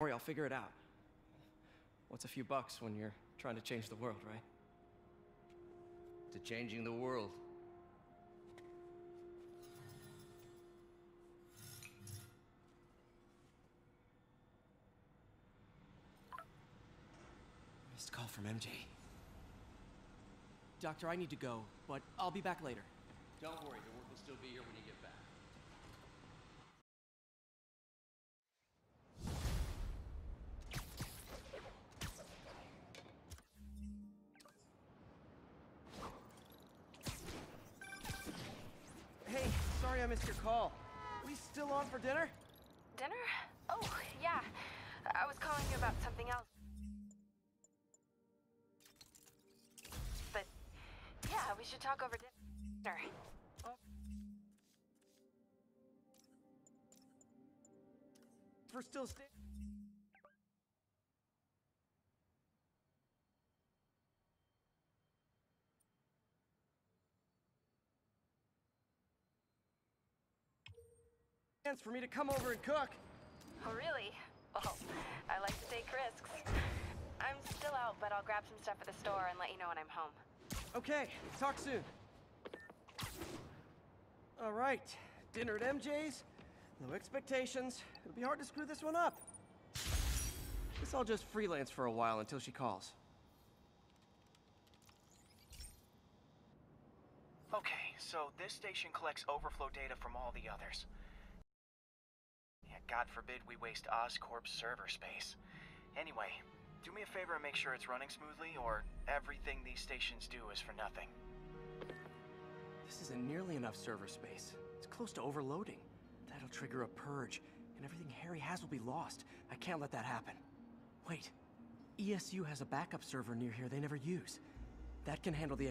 worry, I'll figure it out. What's a few bucks when you're trying to change the world, right? To changing the world. Missed call from MJ. Doctor, I need to go, but I'll be back later. Don't worry, the work will still be here when you get back. Sorry I missed your call. We still on for dinner? Dinner? Oh, yeah. I was calling you about something else. But, yeah, we should talk over dinner. We're still staying. Chance for me to come over and cook. Oh, really? Well, I like to take risks. I'm still out, but I'll grab some stuff at the store and let you know when I'm home. Okay, talk soon. All right, dinner at MJ's. No expectations. It'll be hard to screw this one up. Guess I'll just freelance for a while until she calls. Okay, so this station collects overflow data from all the others. Yeah, God forbid we waste Oscorp's server space. Anyway, do me a favor and make sure it's running smoothly, or everything these stations do is for nothing. This isn't nearly enough server space. It's close to overloading. That'll trigger a purge, and everything Harry has will be lost. I can't let that happen. Wait, ESU has a backup server near here they never use. That can handle the